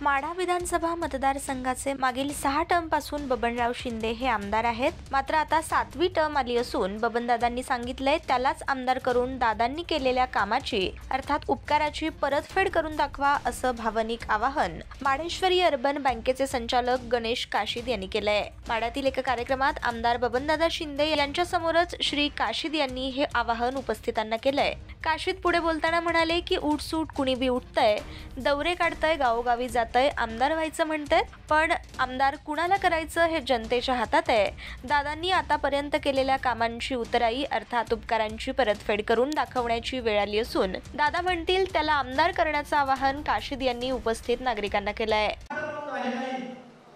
माढा विधानसभा मतदारसंघाचे मागील सहा टर्मपासून बबनराव शिंदे हे आमदार आहेत. मात्र आता सातवी टर्म आली असून बबनदादांनी सांगितलंय त्यालाच आमदार करून दादांनी केलेल्या कामाची. अर्थात उपकाराची परतफेड करून दाखवा असं भावनिक आवाहन माढेश्वरी अर्बन बँकेचे संचालक गणेश काशीद यांनी केलंय. माढ्यातील एका कार्यक्रमात आमदार बबनदादा शिंदे यांच्या समोरच श्री काशीद यांनी हे आवाहन उपस्थितांना केलंय. काशीत पुढे बोलताना म्हणाले की उठसूट कुणी बी उठतंय दौरे काढतंय गावोगावी जातंय आमदार व्हायचं म्हणतंय पण आमदार कुणाला करायचं हे जनतेच्या हातात आहे. दादांनी आतापर्यंत केलेल्या कामांची उतराई अर्थात उपकारांची परतफेड करून दाखवण्याची वेळ आली असून दादा म्हणतील त्याला आमदार करण्याचं आवाहन काशीद यांनी उपस्थित नागरिकांना केलं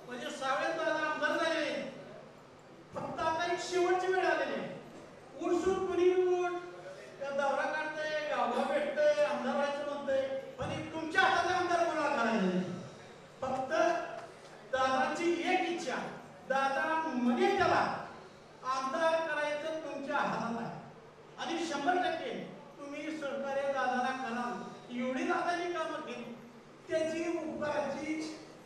म्हणजे आहे शेवटची वेळ आलेली आहे. कुणी बी उठ त्या दौरा काढतंय गावगा भेटतंय आमदार व्हायचं म्हणतंय पण हे तुमच्या हातात आमदार कोणाला करायचं नाही फक्त दादाची एक दादा म्हणे त्याला आमदार करायचं तुमच्या हातात आहे. आणि शंभर टक्के तुम्ही सहकार्य दादाला कराल एवढी दादाची कामं केली. त्याची उपकाराची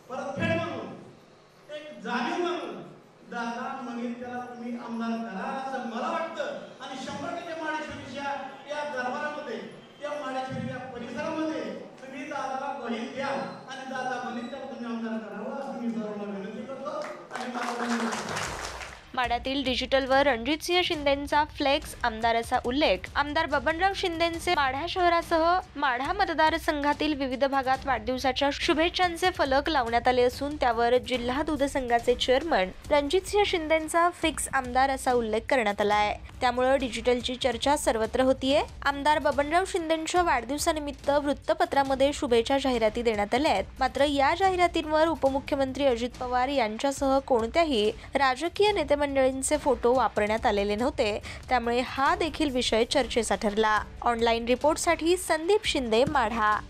परतफेड म्हणून एक जाणीव म्हणून दादा म्हणे त्याला तुम्ही आमदार करा असं मला वाटतं आणि शंभर टक्के माळेश्वरीच्या या दरबारामध्ये या माळेश्वरी या परिसरामध्ये तुम्ही दादाला ग्वाही द्या आणि दादा म्हणेल त्याला तुम्ही आमदार करावं असं मी सर्वांना विनंती करतो आणि मला विनंती करतो. माढ्यातील डिजिटलवर रणजितसिंह शिंदेंचा फ्लेक्स आमदाराचा उल्लेख. आमदार बबनराव शिंदेंचे माढा शहरासह माढा मतदारसंघातील विविध भागात वाढदिवसाच्या शुभेच्छांचे फलक लावण्यात आले असून त्यावर जिल्हा दूध संघाचे चेअरमन रणजितसिंह शिंदेंचा फिक्स आमदार असा उल्लेख करण्यात आला आहे. त्यामुळं डिजिटलची चर्चा सर्वत्र होतीये. आमदार बबनराव शिंदेंच्या वाढदिवसानिमित्त वृत्तपत्रामध्ये शुभेच्छा जाहिराती देण्यात आल्या आहेत. मात्र या जाहिरातींवर उपमुख्यमंत्री अजित पवार यांच्यासह कोणत्याही राजकीय नेतेमंडळींचे फोटो वापरण्यात आलेले नव्हते. त्यामुळे हा देखील विषय चर्चेचा ठरला. ऑनलाईन रिपोर्टसाठी संदीप शिंदे माढा.